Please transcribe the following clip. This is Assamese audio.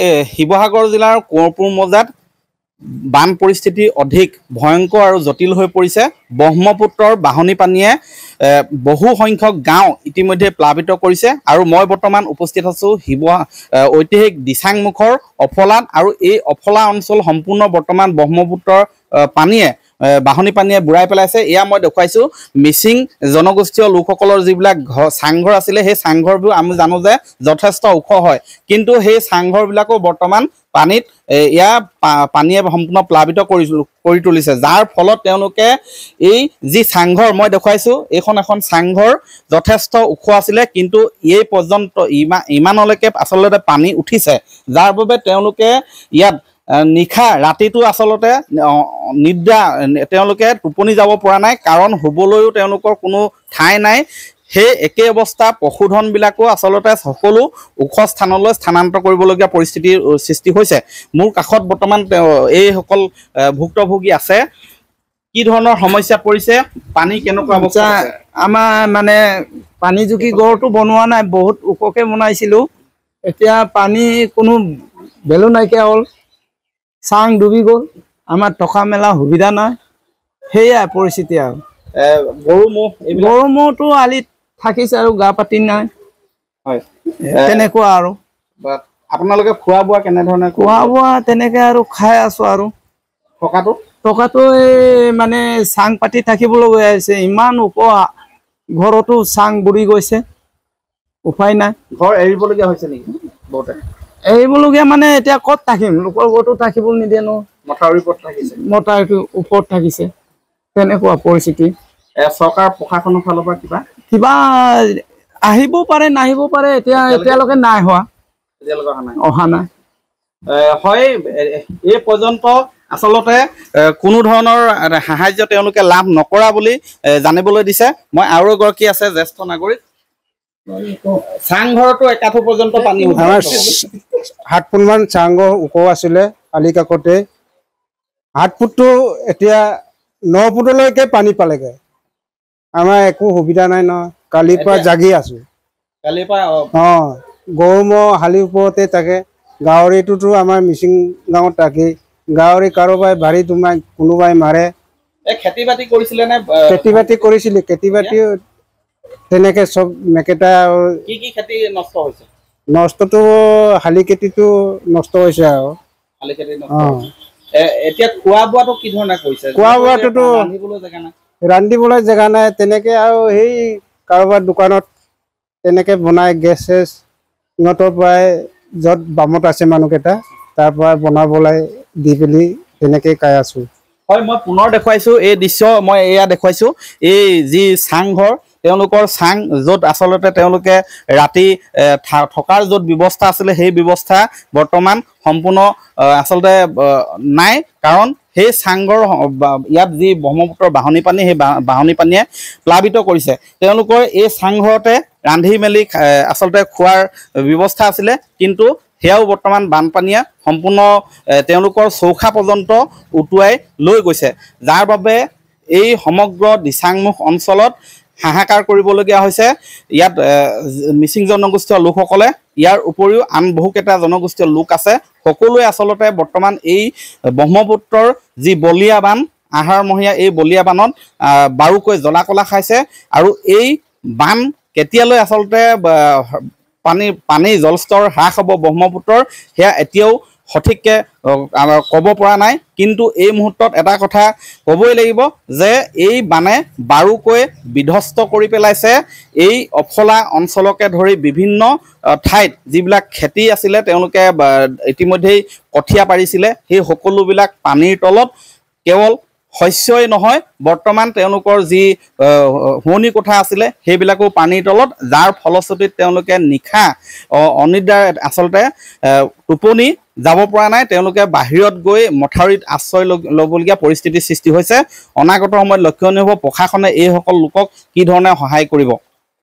শিৱসাগৰ জিলাৰ কোঁৱৰপুৰ মৌজাত বান পৰিস্থিতি অধিক ভয়ংকৰ আৰু জটিল হৈ পৰিছে। ব্ৰহ্মপুত্ৰৰ বাঢ়নী পানীয়ে বহু সংখ্যক গাঁও ইতিমধ্যে প্লাৱিত কৰিছে আৰু মই বৰ্তমান উপস্থিত আছোঁ শিৱ ঐতিহাসিক দিচাংমুখৰ অফলাত আৰু এই অফলা অঞ্চল সম্পূৰ্ণ বৰ্তমান ব্ৰহ্মপুত্ৰৰ পানীয়ে এ, বাঢ়নী পানীয়ে বুঢ়াই পেলাইছে। এয়া মই দেখুৱাইছোঁ মিচিং জনগোষ্ঠীয় লোকসকলৰ যিবিলাক ঘৰ চাংঘৰ আছিলে সেই চাংঘৰবোৰ আমি জানো যে যথেষ্ট ওখ হয়। কিন্তু সেই চাংঘৰবিলাকো বৰ্তমান পানীত এয়া পানীয়ে সম্পূৰ্ণ প্লাৱিত কৰি কৰি তুলিছে। যাৰ ফলত তেওঁলোকে এই যি চাংঘৰ মই দেখুৱাইছোঁ এইখন এখন চাংঘৰ যথেষ্ট ওখ আছিলে কিন্তু এই পৰ্যন্ত ইমান ইমানলৈকে আচলতে পানী উঠিছে। যাৰ বাবে তেওঁলোকে ইয়াত নিশা ৰাতিটো আচলতে নিদ্ৰা তেওঁলোকে টোপনি যাব পৰা নাই কাৰণ শুবলৈও তেওঁলোকৰ কোনো ঠাই নাই। সেই একে অৱস্থা পশুধনবিলাকো আচলতে সকলো ওখ স্থানলৈ স্থানান্তৰ কৰিবলগীয়া পৰিস্থিতিৰ সৃষ্টি হৈছে। মোৰ কাষত বৰ্তমান তেওঁ এইসকল ভুক্তভোগী আছে। কি ধৰণৰ সমস্যাত পৰিছে? পানী কেনেকুৱা অৱস্থা আমাৰ মানে পানী জুকি গড়টো বনোৱা নাই বহুত ওখকে বনাইছিলোঁ। এতিয়া পানী কোনো ভেলু নাইকিয়া হ'ল। চাং ডুবি গ'ল আমাৰ থকা মেলা সুবিধা নাই সেয়াই পৰিস্থিতি আৰু। গৰু ম'হ গৰু ম'হটো আলিত থাকিছে আৰু গা পাতি নাই। হয়। তেনেকুৱা আৰু। আপোনালোকে খোৱা বোৱা কেনেধৰণে খোৱা বোৱা তেনেকে আৰু খাই আছো আৰু। থকাটো টকাটো এই মানে চাং পাতি থাকিবলগীয়া হৈছে ইমান ওখ ঘৰতো চাং বুৰি গৈছে উপায় নাই। ঘৰ এৰিবলগীয়া হৈছে নেকি বহুতে? এৰিবলগীয়া মানে এতিয়া ক'ত থাকিম? লোকৰ ঘৰতো থাকিব নিদিয়ে ন? মথাউৰিৰ ওপৰত থাকিছে। তেনেকুৱা পৰিস্থিতি। এ, চৰকাৰ প্ৰশাসনৰ ফালৰ পৰা কিবা? কিবা আহিবও পাৰে নাহিব পাৰে এতিয়া এতিয়ালৈকে নাই হোৱা। অহা নাই। হয় এ, এই পৰ্যন্ত আচলতে কোনো ধৰণৰ সাহাৰ্য তেওঁলোকে লাভ নকৰা বুলি জানিবলৈ দিছে। মই আৰু এগৰাকী আছে জ্যেষ্ঠ নাগৰিক। চাংঘৰতো একাঠো পৰ্যন্ত পানী সাত ফুটমান চাংঘৰ ওখ আছিলে আলি কাষতে সাত ফুটটো এতিয়া ন ফুটলৈকে পানী পালেগে। আমাৰ একো সুবিধা নাই ন কালিৰ পৰা জাগি আছো। কালিৰ পৰা অ, গৰু ম'হ শালিৰ ওপৰতে থাকে গাহৰিটোতো আমাৰ মিচিং গাঁৱত থাকেই। গাহৰি কাৰোবাই বাৰীত সোমাই কোনোবাই মাৰে। খেতি বাতি কৰিছিলে নে খেতি বাতি কৰিছিলে খেতি বাতি তেনেকে চব মেকেটা কি কি খেতি নষ্ট হৈছে? নষ্টটো শালি খেতিটো নষ্ট হৈছে আৰু। এতিয়া খোৱা বোৱাটো কি ধৰণে কৰিছে? খোৱা বোৱাটোতো- ৰান্ধিবলৈ জেগা নাই। তেনেকে আৰু সেই কাৰোবাৰ দোকানত তেনেকে বনাই গেছ চেছ সিহঁতৰ পৰাই য'ত বামত আছে মানুহকেইটা তাৰ পৰা বনাবলৈ দি পেলি তেনেকে খাই আছো। হয় মই পুনৰ দেখুৱাইছো এই দৃশ্য মই এয়া দেখুৱাইছো। এই যি চাংঘৰ তেওঁলোকৰ চাং য'ত আচলতে তেওঁলোকে ৰাতি থকাৰ য'ত ব্যৱস্থা আছিলে সেই ব্যৱস্থা বৰ্তমান সম্পূৰ্ণ আচলতে নাই। কাৰণ সেই চাংঘৰ ইয়াত যি ব্ৰহ্মপুত্ৰৰ বাঢ়নী পানী সেই বা- বাঢ়নী পানীয়ে প্লাৱিত কৰিছে। তেওঁলোকৰ এই চাংঘৰতে ৰান্ধি মেলি আচলতে খোৱাৰ ব্যৱস্থা আছিলে। কিন্তু সেয়াও বৰ্তমান বানপানীয়ে সম্পূৰ্ণ তেওঁলোকৰ চৌখা পৰ্যন্ত উটুৱাই লৈ গৈছে। যাৰ বাবে এই সমগ্ৰ দিচাংমুখ অঞ্চলত হাহাকাৰ কৰিবলগীয়া হৈছে। ইয়াত মিচিং জনগোষ্ঠীয় লোকসকলে ইয়াৰ উপৰিও আন বহুকেইটা জনগোষ্ঠীয় লোক আছে। সকলোৱে আচলতে বৰ্তমান এই ব্ৰহ্মপুত্ৰৰ যি বলীয়া বান আহাৰমহীয়া এই বলীয়া বানত বাৰুকৈ জ্বলা কলা খাইছে। আৰু এই বান কেতিয়ালৈ আচলতে পানী পানী জলস্তৰ হ্ৰাস হ'ব ব্ৰহ্মপুত্ৰৰ সেয়া এতিয়াও সঠিককৈ ক'ব পৰা নাই। কিন্তু এই মুহূৰ্তত এটা কথা ক'বই লাগিব যে এই বানে বাৰুকৈ বিধ্বস্ত কৰি পেলাইছে। এই অফলা অঞ্চলকে ধৰি বিভিন্ন ঠাইত যিবিলাক খেতি আছিলে তেওঁলোকে ইতিমধ্যেই কঠীয়া পাৰিছিলে সেই সকলোবিলাক পানীৰ তলত কেৱল শস্যই নহয় বৰ্তমান তেওঁলোকৰ যি শুৱনি কোঠা আছিলে সেইবিলাকো পানীৰ তলত যাৰ ফলশ্ৰুতিত তেওঁলোকে নিশা অ- অনিদ্ৰাৰ আচলতে টোপনি যাব পৰা নাই তেওঁলোকে বাহিৰত গৈ মথাউৰিত আশ্ৰয় ল'বলগীয়া পৰিস্থিতিৰ সৃষ্টি হৈছে। অনাগত সময়ত লক্ষণীয় হ'ব প্ৰশাসনে এইসকল লোকক কি ধৰণে সহায় কৰিব?